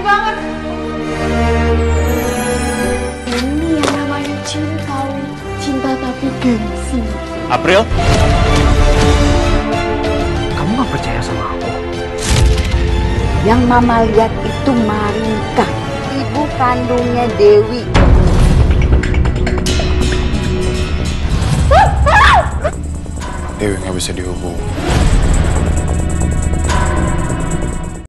banget. Ini yang namanya cinta, Cinta tapi gengsi. April? Kamu gak percaya sama aku? Yang mama lihat itu Marika, ibu kandungnya Dewi. Dewi nggak bisa dihubung.